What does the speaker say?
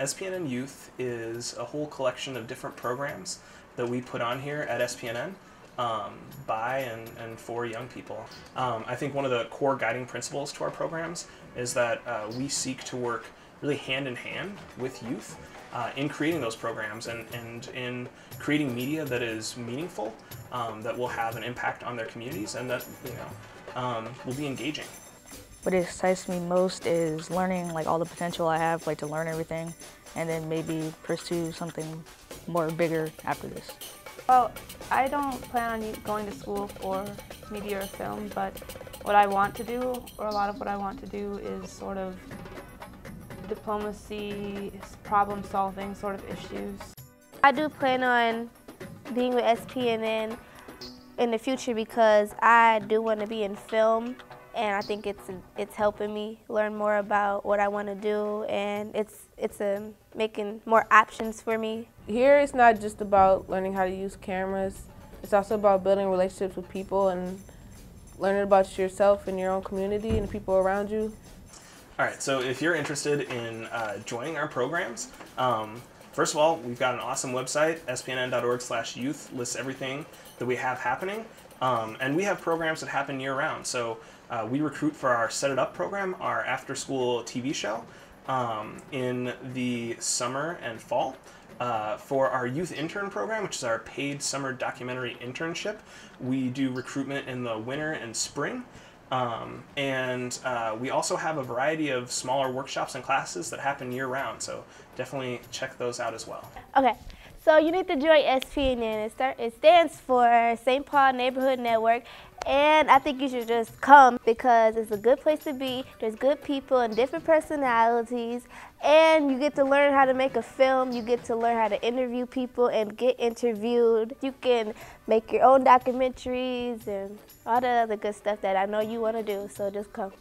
SPNN Youth is a whole collection of different programs that we put on here at SPNN um, by and, and for young people. Um, I think one of the core guiding principles to our programs is that uh, we seek to work really hand in hand with youth uh, in creating those programs and, and in creating media that is meaningful, um, that will have an impact on their communities, and that you know um, will be engaging. What excites me most is learning like all the potential I have, like to learn everything, and then maybe pursue something more bigger after this. Well, I don't plan on going to school for media or film, but what I want to do, or a lot of what I want to do, is sort of diplomacy, problem solving sort of issues. I do plan on being with SPNN in the future because I do want to be in film and I think it's it's helping me learn more about what I want to do and it's it's a, um, making more options for me. Here it's not just about learning how to use cameras. It's also about building relationships with people and learning about yourself and your own community and the people around you. All right, so if you're interested in uh, joining our programs, um, first of all, we've got an awesome website, spnn.org slash youth, lists everything that we have happening. Um, and we have programs that happen year round. So uh, we recruit for our Set It Up program, our after school TV show, um, in the summer and fall. Uh, for our youth intern program, which is our paid summer documentary internship, we do recruitment in the winter and spring. Um, and uh, we also have a variety of smaller workshops and classes that happen year round, so definitely check those out as well. Okay, so you need to join SPNN. It, stands for St. Paul Neighborhood Network, and I think you should just come because it's a good place to be. There's good people and different personalities. And you get to learn how to make a film. You get to learn how to interview people and get interviewed. You can make your own documentaries and all the other good stuff that I know you want to do. So just come.